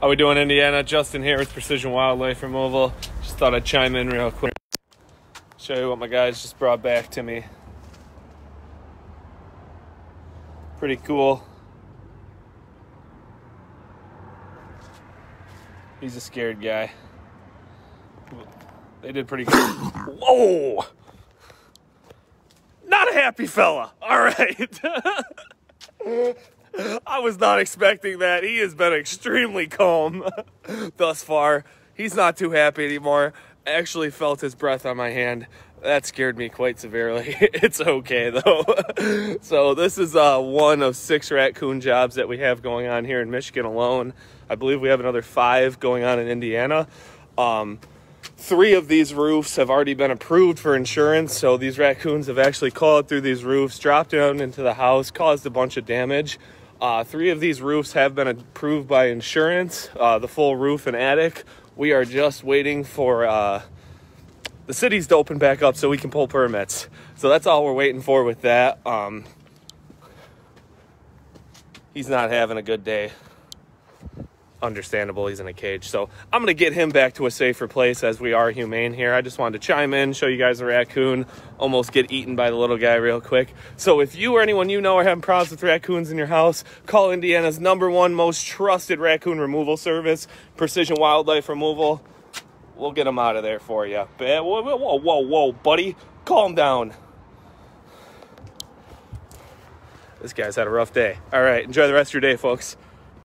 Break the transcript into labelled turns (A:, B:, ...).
A: How we doing, Indiana? Justin here with Precision Wildlife Removal. Just thought I'd chime in real quick. Show you what my guys just brought back to me. Pretty cool. He's a scared guy. They did pretty good. Whoa! Not a happy fella. All right. I was not expecting that. He has been extremely calm thus far. He's not too happy anymore. I actually felt his breath on my hand. That scared me quite severely. it's okay though. so this is uh, one of six raccoon jobs that we have going on here in Michigan alone. I believe we have another five going on in Indiana. Um, three of these roofs have already been approved for insurance. So these raccoons have actually crawled through these roofs, dropped down into the house, caused a bunch of damage. Uh, three of these roofs have been approved by insurance, uh, the full roof and attic. We are just waiting for uh, the cities to open back up so we can pull permits. So that's all we're waiting for with that. Um, he's not having a good day understandable he's in a cage. So i'm gonna get him back to a safer place as we are humane here. I just wanted to chime in show you guys a raccoon. Almost get eaten by the little guy real quick. So if you or anyone you know are having problems with raccoons in your house call indiana's number one most trusted raccoon removal service precision wildlife removal. We'll get them out of there for you whoa whoa whoa, whoa buddy. Calm down. This guy's had a rough day. All right enjoy the rest of your day folks